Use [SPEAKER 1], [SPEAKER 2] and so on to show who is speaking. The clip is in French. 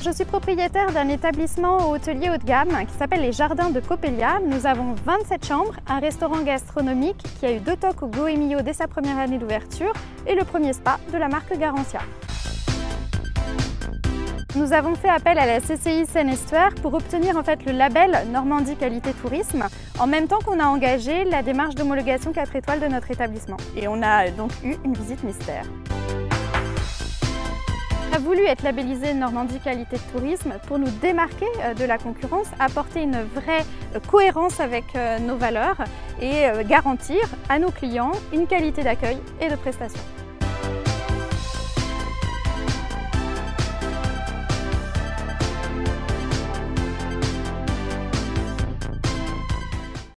[SPEAKER 1] Je suis propriétaire d'un établissement hôtelier haut de gamme qui s'appelle les Jardins de Coppelia. Nous avons 27 chambres, un restaurant gastronomique qui a eu deux tocs au Goemio dès sa première année d'ouverture et le premier spa de la marque Garantia. Nous avons fait appel à la CCI Seine-Estuaire pour obtenir en fait le label Normandie Qualité Tourisme, en même temps qu'on a engagé la démarche d'homologation 4 étoiles de notre établissement. Et on a donc eu une visite mystère a voulu être labellisé Normandie Qualité de Tourisme pour nous démarquer euh, de la concurrence, apporter une vraie euh, cohérence avec euh, nos valeurs et garantir à nos clients une qualité d'accueil et de prestation.